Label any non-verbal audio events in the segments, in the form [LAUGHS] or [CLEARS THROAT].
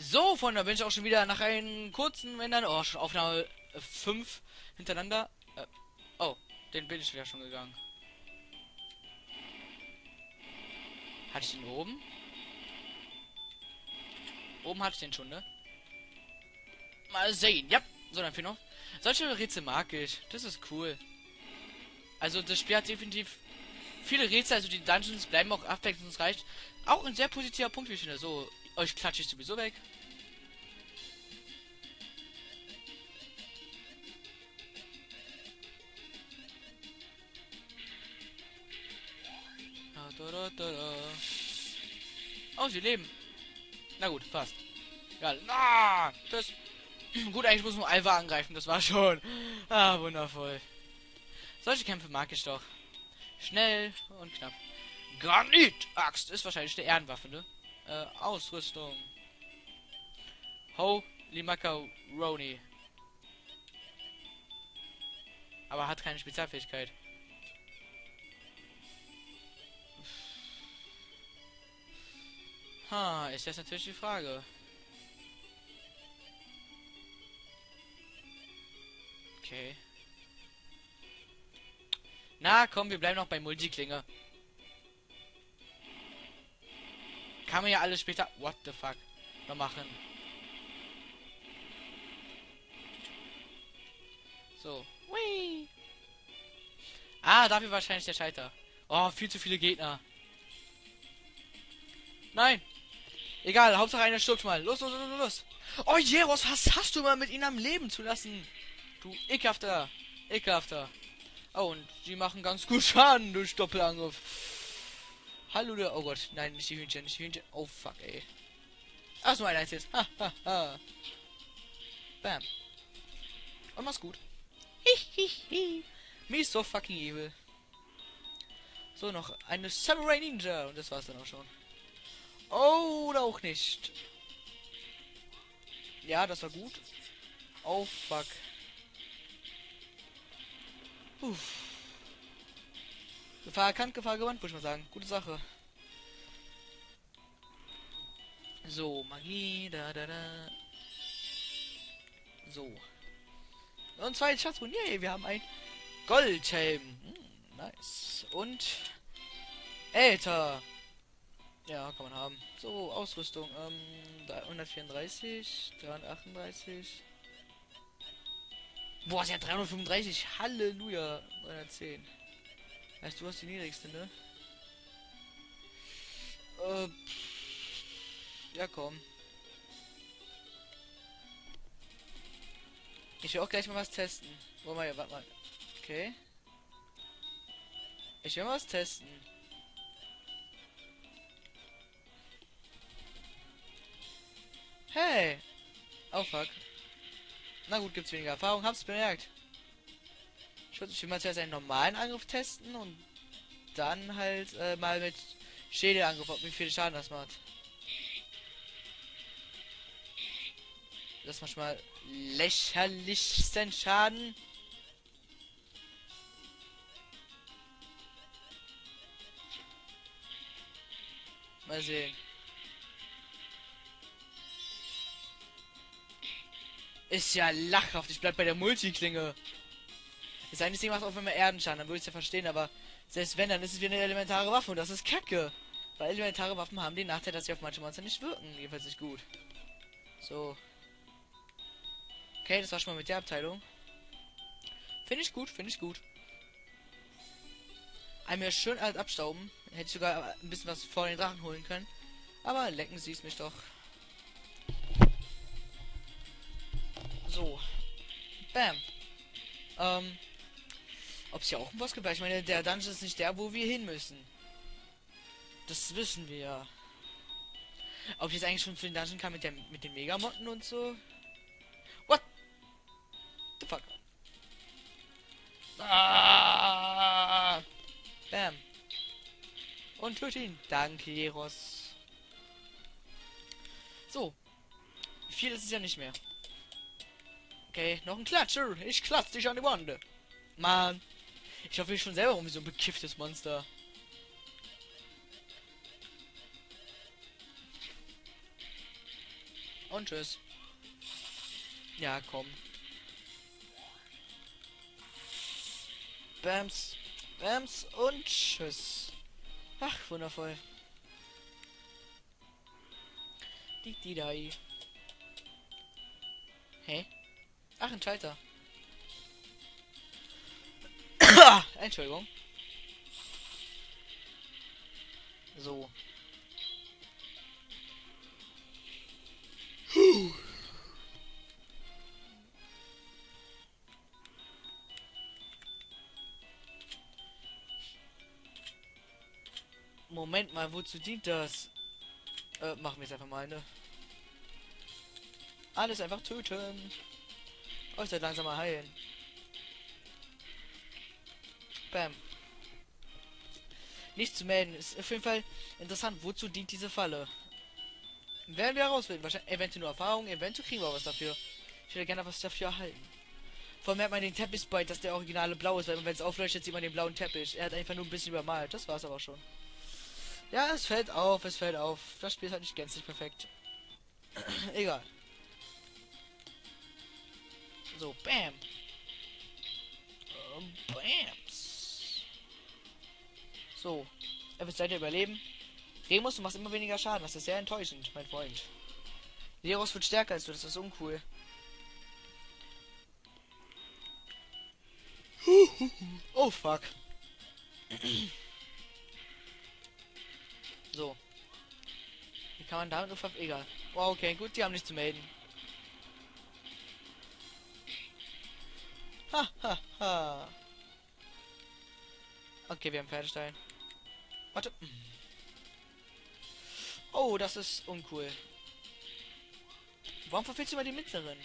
So, da bin ich auch schon wieder nach einem kurzen, wenn dann, oh, schon Aufnahme 5 hintereinander. Äh, oh, den bin ich wieder schon gegangen. Hatte ich den oben? Oben hatte ich den schon, ne? Mal sehen. Ja, so dann noch. Solche Rätsel mag ich. Das ist cool. Also das Spiel hat definitiv viele Rätsel, also die Dungeons bleiben auch abwechslungsreich. Auch ein sehr positiver Punkt, wie ich finde. So, euch klatsche ich sowieso weg. Oh, sie leben. Na gut, fast. Ja, na, das. [CLEARS THROAT] gut, eigentlich muss nur Alva angreifen, das war schon. Ah, wundervoll. Solche Kämpfe mag ich doch. Schnell und knapp. Granit! Axt ist wahrscheinlich der Ehrenwaffe, ne? Äh, Ausrüstung. Holy Macaroni. Aber hat keine Spezialfähigkeit. Ha, ist das natürlich die Frage. Okay. Na komm, wir bleiben noch bei Multiklinge. Kann man ja alles später. What the fuck? Noch machen. So. Whee. Ah, dafür wahrscheinlich der Scheiter. Oh, viel zu viele Gegner. Nein. Egal, Hauptsache einer stirbt mal. Los, los, los, los. Oh, Jeros, was hast du mal mit ihnen am Leben zu lassen? Du ekelhafter. Ekelhafter. Oh, und die machen ganz gut Schaden durch Doppelangriff. Hallo der. Oh Gott, nein, nicht die Hühnchen, nicht die Hühnchen. Oh fuck, ey. Ach, so ein einziges. Ha, ha, ha. Bam. Und mach's gut. Hihihi. Me so fucking evil. So, noch eine Samurai Ninja. Und das war's dann auch schon. Oh, oder auch nicht. Ja, das war gut. Oh, fuck. Uff. Gefahr erkannt, Gefahr gewandt, würde ich mal sagen. Gute Sache. So, Magie, da, da, da. So. Und zwei Schatzruhen. Yay, wir haben ein Goldhelm. Hm, nice. Und Äther. Ja, kann man haben. So, Ausrüstung. Ähm, 134, 338. Boah, sie hat 335. Halleluja. 310. Heißt, du hast die niedrigste, ne? Äh, ja, komm. Ich will auch gleich mal was testen. Wir ja, warte mal. Okay. Ich will mal was testen. Hey! Oh fuck. Na gut, gibt's weniger Erfahrung, hab's bemerkt. Ich würde mal zuerst einen normalen Angriff testen und dann halt äh, mal mit Schädelangriff, wie viel Schaden das macht. Das macht schon mal lächerlichsten Schaden. Mal sehen. Ist ja lachhaft. Ich bleib bei der Multiklinge. Das eine Ding macht auch wir Erdenschaden, dann würde ich ja verstehen, aber selbst wenn, dann ist es wie eine elementare Waffe und das ist kacke. Weil elementare Waffen haben den Nachteil, dass sie auf manche Monster nicht wirken. Jedenfalls nicht gut. So. Okay, das war schon mal mit der Abteilung. Finde ich gut, finde ich gut. Einmal schön alt abstauben. Hätte ich sogar ein bisschen was vor den Drachen holen können. Aber lecken sie es mich doch. So. Bam. Ähm. Ob es ja auch ein Boss gibt, ich meine, der Dungeon ist nicht der, wo wir hin müssen. Das wissen wir ja. Ob ich jetzt eigentlich schon für den Dungeon kam mit, der, mit den Megamotten und so? What? The fuck? Ah! Bam. Und töte ihn. Danke, Jeros. So. Viel ist es ja nicht mehr. Okay, noch ein Klatscher. Ich klatsch dich an die Wand. Mann. Ich hoffe, ich schon selber irgendwie so ein bekifftes Monster. Und tschüss. Ja, komm. Bams. Bams und tschüss. Ach, wundervoll. Die, die, da. Hä? Ach, ein Schalter. [LAUGHS] Entschuldigung. So. Moment mal, wozu dient das? Äh, machen wir jetzt einfach mal eine. Alles einfach töten. Oh, ich langsam mal heilen. Bam. Nicht zu melden. Ist auf jeden Fall interessant. Wozu dient diese Falle? Werden wir herausfinden. Wahrscheinlich eventuell nur Erfahrung, eventuell kriegen wir was dafür. Ich würde gerne was dafür erhalten. Vor allem merkt man den Teppich bei, dass der originale blau ist, weil wenn es aufleuchtet, sieht man den blauen Teppich. Er hat einfach nur ein bisschen übermalt. Das war's aber schon. Ja, es fällt auf, es fällt auf. Das Spiel ist halt nicht gänzlich perfekt. [CLEARS THROAT] Egal. So, bam. Um, bams. So. Er wird seid überleben. Remus, du machst immer weniger Schaden. Das ist sehr enttäuschend, mein Freund. Leros wird stärker als du, das ist uncool. oh fuck. So. Wie kann man damit nur ver... Egal. Wow, okay, gut, die haben nichts zu melden. Ha, ha, ha. Okay, wir haben Pferdestein. Warte. Oh, das ist uncool. Warum verfehlst du mal die mittleren?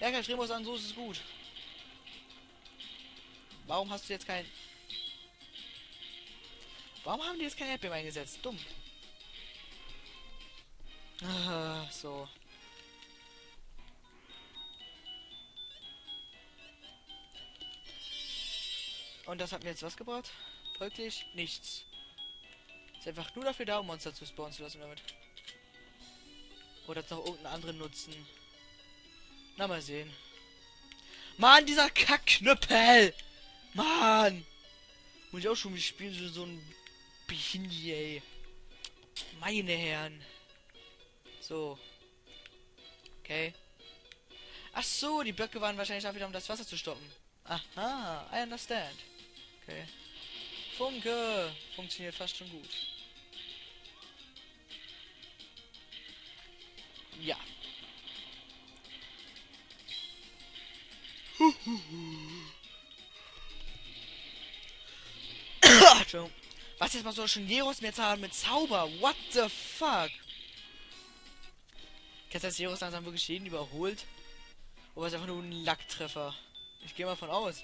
Ja, kein Remus an, so ist es gut. Warum hast du jetzt kein... Warum haben die jetzt kein Erdbeben eingesetzt? Dumm. Ah, so. Und das hat mir jetzt was gebracht? Folglich nichts. Ist einfach nur dafür da, um Monster zu spawnen zu lassen damit. Oder hat noch irgendeinen anderen Nutzen? Na, mal sehen. Mann, dieser Kackknüppel! Mann! Muss ich auch schon spielen, so ein Bindi, ey. Meine Herren. So. Okay. Ach so, die Blöcke waren wahrscheinlich dafür, um das Wasser zu stoppen. Aha, I understand. Okay. Funke. Funktioniert fast schon gut. Ja. Entschuldigung. Was jetzt mal so schon Jeros mehr haben mit Zauber? What the fuck? Kennst du, dass Jeros langsam wirklich jeden überholt? Oder ist einfach nur ein Lacktreffer? Ich gehe mal von aus.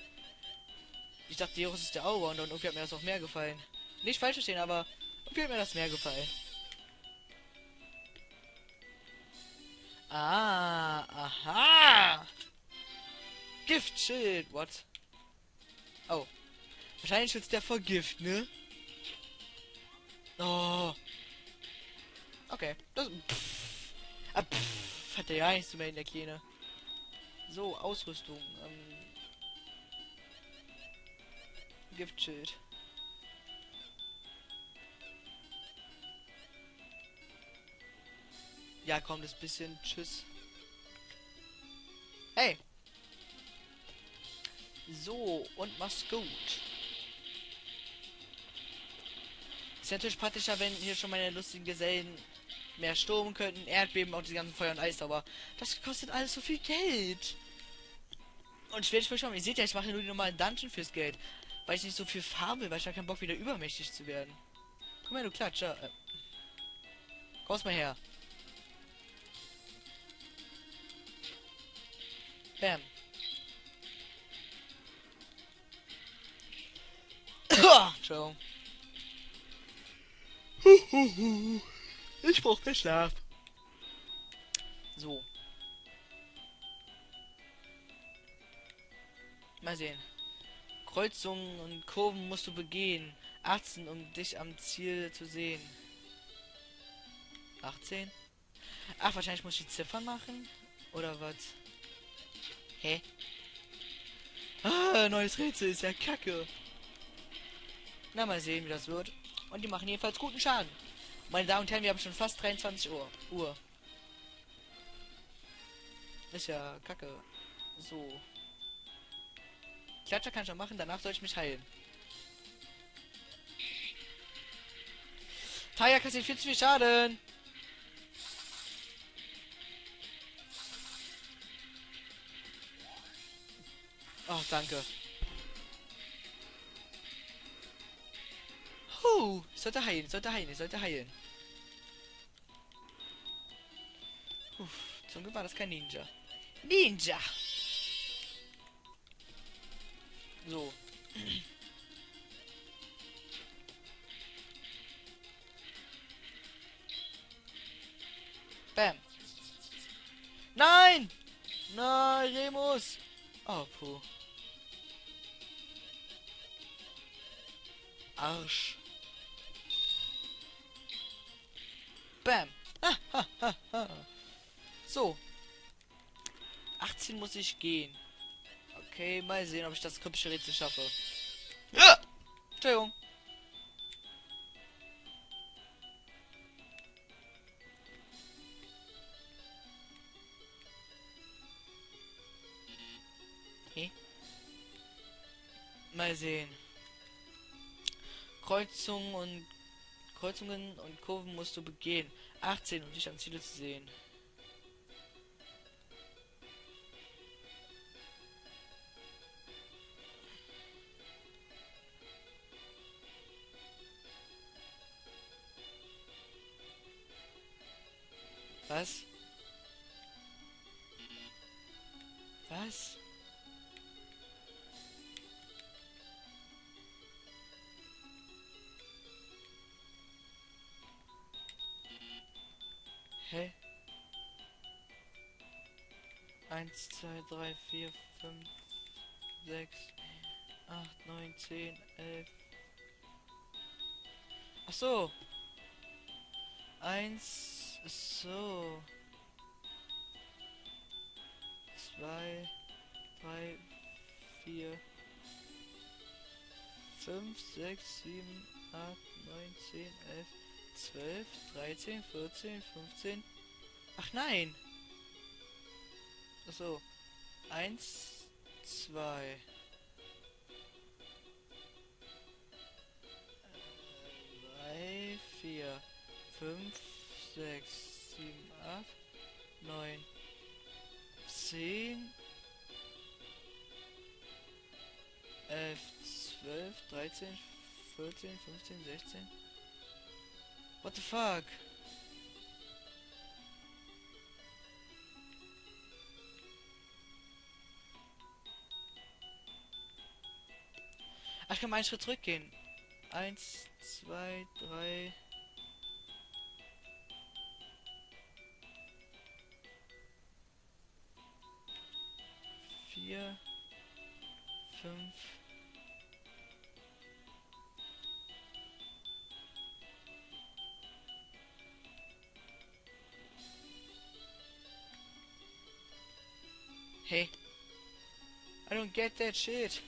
Ich dachte, Jeros ist der Auer und irgendwie hat mir das auch mehr gefallen. Nicht falsch verstehen, aber irgendwie hat mir das mehr gefallen. Ah, aha. Giftschild, what? Oh. Wahrscheinlich schützt der vor Gift, ne? Oh. Okay. Das. Pff. Ah, pff. Hat der ja nichts mehr in der Kleine. So, Ausrüstung. Ähm. Giftschild. Ja, komm, das bisschen. Tschüss. Hey. So, und mach's gut. Ist natürlich praktischer, wenn hier schon meine lustigen Gesellen mehr Sturm könnten, Erdbeben, auch die ganzen Feuer und Eis, aber das kostet alles so viel Geld. Und ich werde verschwommen. Ihr seht ja, ich mache nur die normalen Dungeon fürs Geld. Weil ich nicht so viel farbe, weil ich habe keinen Bock, wieder übermächtig zu werden. Komm her, du Klatscher. Äh. Kommst mal her. Bam. [COUGHS] Entschuldigung. [LAUGHS] Ich brauche mehr Schlaf. So. Mal sehen. Kreuzungen und Kurven musst du begehen. 18, um dich am Ziel zu sehen. 18? Ach, wahrscheinlich muss ich die Ziffern machen. Oder was? Hä? Ah, neues Rätsel ist ja kacke. Na, mal sehen, wie das wird. Und die machen jedenfalls guten Schaden. Meine Damen und Herren, wir haben schon fast 23 Uhr. Uhr. Ist ja kacke. So. Klatscher kann ich schon machen, danach soll ich mich heilen. Taya kassiert viel zu viel Schaden. Oh, danke. Huh, sollte heilen, sollte heilen, sollte heilen. Uff, zum Glück war das kein Ninja. Ninja! So. Bam. Nein! Nein, Remus! Oh, puh. Arsch. Bam. [LAUGHS] so. 18 muss ich gehen. Okay, mal sehen, ob ich das kryptische Rätsel schaffe. Ja! Entschuldigung. Okay. Mal sehen. Kreuzungen und Kreuzungen und Kurven musst du begehen. 18, um dich am Ziele zu sehen. 1, 2, 3, 4, 5, 6, 8, 9, 10, 11. Ach so. 1, so. 2, 3, 4, 5, 6, 7, 8, 9, 10, 11. 12, 13, 14, 15. Ach nein. So. 1, 2. 3, 4, 5, 6, 7, 8, 9, 10, 11, 12, 13, 14, 15, 16. What the fuck? Ach, ich kann mal einen Schritt zurückgehen. Eins, zwei, drei. Vier, fünf. Hey. I don't get that shit.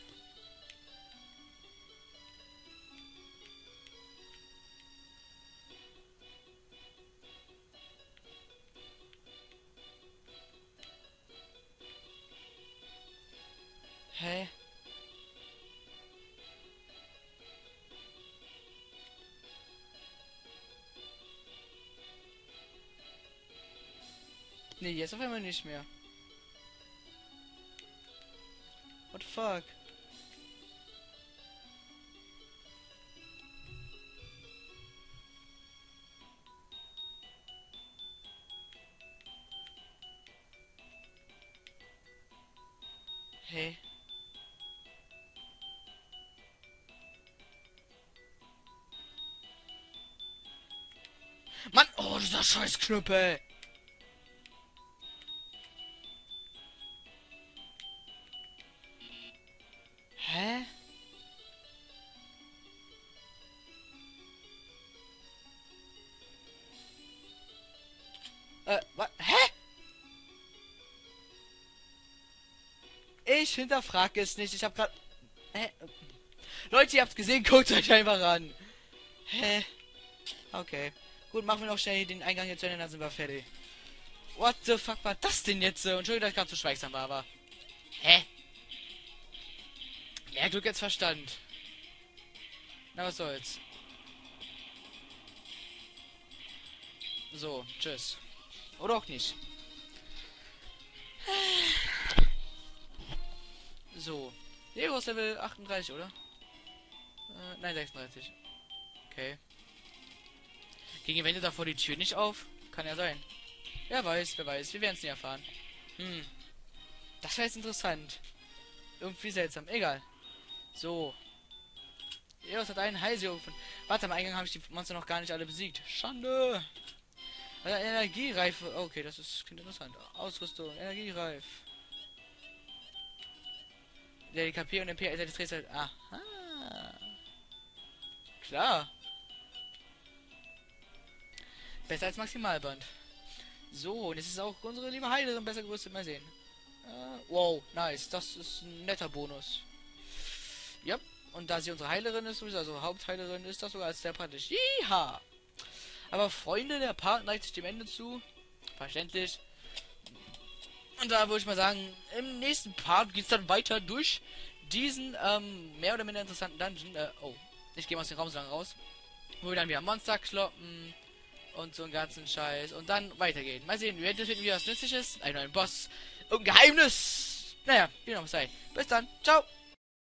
Nee, jetzt auf einmal nicht mehr. What the fuck? Hey. Mann, oh, dieser scheiß Knüppel. Hinterfrage es nicht. Ich habe gerade... Hä? Leute, ihr habt's gesehen. [LAUGHS] Guckt euch einfach an. Hä? Okay. Gut, machen wir noch schnell den Eingang jetzt zu Ende, dann sind wir fertig. What the fuck war das denn jetzt? Entschuldigung, dass ich gerade so schweigsam war, aber... Hä? Ja, Glück jetzt Verstand. Na, was soll's. So, tschüss. Oder auch nicht. So. Lego ist Level 38, oder? Äh, nein, 36. Okay. Gegen Wände davor die Tür nicht auf? Kann ja sein. Wer weiß, wer weiß. Wir werden es nie erfahren. Hm. Das wäre jetzt interessant. Irgendwie seltsam. Egal. So. Eos hat einen Heilsio gefunden. Warte, am Eingang habe ich die Monster noch gar nicht alle besiegt. Schande. Energiereife. Okay, das ist klingt interessant. Ausrüstung, Energiereif. Der KP und MP ist das halt. Aha. Klar. Besser als Maximalband. So, und jetzt ist auch unsere liebe Heilerin besser gerüstet. Mal sehen. Uh, wow, nice. Das ist ein netter Bonus. Ja. Und da sie unsere Heilerin ist, also Hauptheilerin, ist das sogar als sehr praktisch. Jiha! Aber Freunde, der Part neigt sich dem Ende zu. Verständlich. Und da würde ich mal sagen, im nächsten Part geht es dann weiter durch diesen ähm, mehr oder minder interessanten Dungeon. Äh, oh, ich gehe aus dem Raum so lange raus. Wo wir dann wieder Monster kloppen und so einen ganzen Scheiß. Und dann weitergehen. Mal sehen, wir finden wir was Nützliches. Einen neuen Boss. Irgendein Geheimnis. Naja, wie noch sei. Bis dann. Ciao.